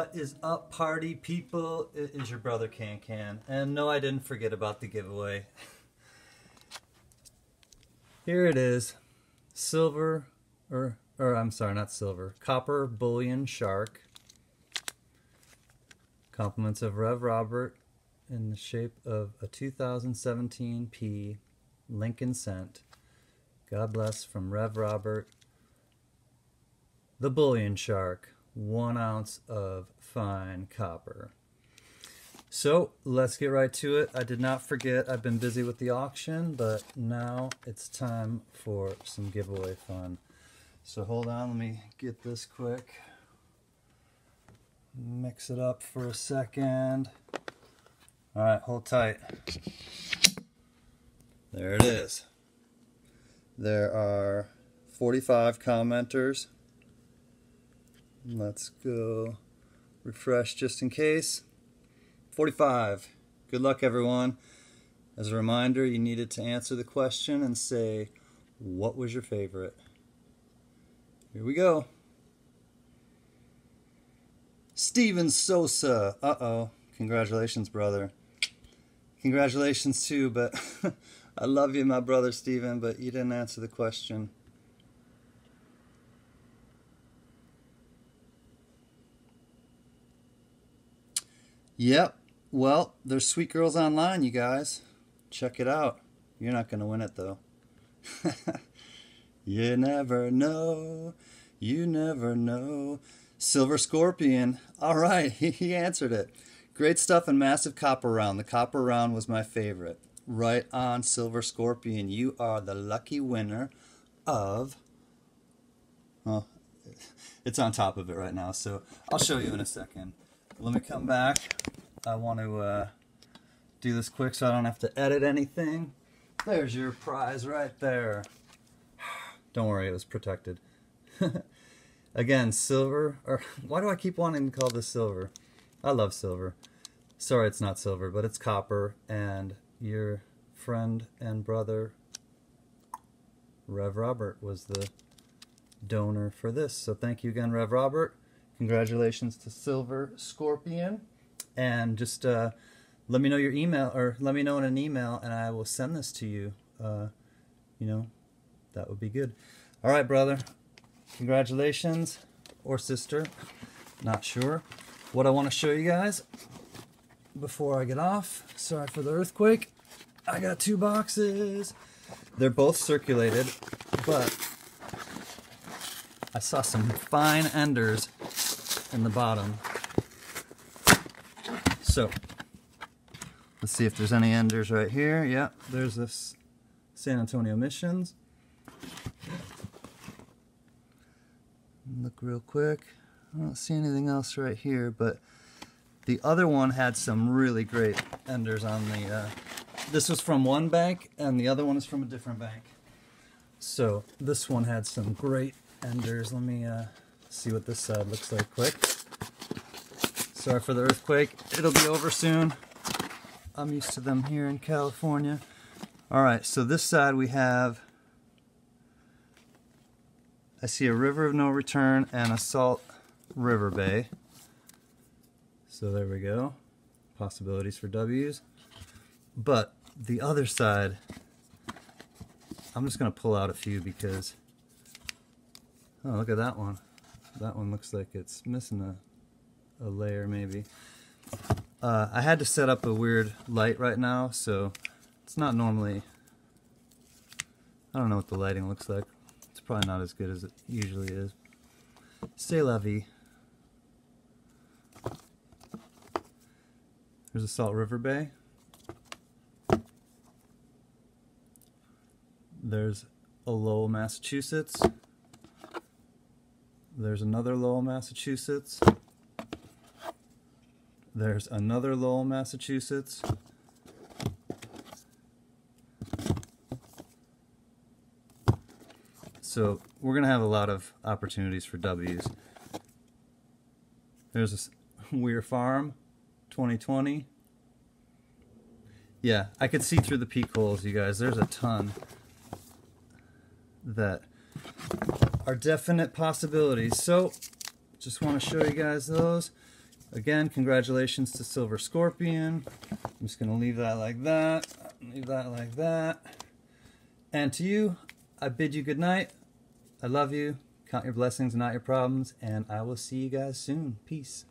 What is up, party people? It is your brother Can Can. And no, I didn't forget about the giveaway. Here it is. Silver, or, or I'm sorry, not silver. Copper Bullion Shark. Compliments of Rev Robert in the shape of a 2017 P Lincoln Cent. God bless from Rev Robert. The Bullion Shark one ounce of fine copper. So let's get right to it. I did not forget, I've been busy with the auction, but now it's time for some giveaway fun. So hold on, let me get this quick. Mix it up for a second. All right, hold tight. There it is. There are 45 commenters. Let's go refresh just in case. 45. Good luck, everyone. As a reminder, you needed to answer the question and say, what was your favorite? Here we go. Steven Sosa. Uh-oh. Congratulations, brother. Congratulations, too, but I love you, my brother Steven, but you didn't answer the question. Yep. Well, there's Sweet Girls Online, you guys. Check it out. You're not going to win it, though. you never know. You never know. Silver Scorpion. All right, he answered it. Great stuff and massive copper round. The copper round was my favorite. Right on, Silver Scorpion. You are the lucky winner of. Oh, it's on top of it right now, so I'll show you in a second. Let me come back. I want to uh, do this quick so I don't have to edit anything. There's your prize right there. Don't worry, it was protected. Again, silver, or why do I keep wanting to call this silver? I love silver. Sorry it's not silver, but it's copper, and your friend and brother, Rev Robert, was the donor for this. So thank you again, Rev Robert. Congratulations to Silver Scorpion. And just uh, let me know your email, or let me know in an email, and I will send this to you. Uh, you know, that would be good. All right, brother. Congratulations. Or sister. Not sure. What I want to show you guys before I get off. Sorry for the earthquake. I got two boxes. They're both circulated, but I saw some fine enders in the bottom. So, let's see if there's any enders right here. Yeah, there's this San Antonio Missions. Look real quick. I don't see anything else right here, but the other one had some really great enders on the... Uh, this was from one bank, and the other one is from a different bank. So, this one had some great enders. Let me... Uh, see what this side looks like quick. Sorry for the earthquake. It'll be over soon. I'm used to them here in California. All right, so this side we have, I see a river of no return and a salt river bay. So there we go. Possibilities for W's. But the other side, I'm just going to pull out a few because, oh, look at that one. That one looks like it's missing a, a layer maybe. Uh, I had to set up a weird light right now, so it's not normally... I don't know what the lighting looks like. It's probably not as good as it usually is. C'est la vie. There's a Salt River Bay. There's a Lowell, Massachusetts. There's another Lowell, Massachusetts. There's another Lowell, Massachusetts. So we're going to have a lot of opportunities for W's. There's a Weir Farm 2020. Yeah, I could see through the peek holes, you guys. There's a ton that are definite possibilities. So, just want to show you guys those. Again, congratulations to Silver Scorpion. I'm just going to leave that like that. Leave that like that. And to you, I bid you good night. I love you. Count your blessings, not your problems. And I will see you guys soon. Peace.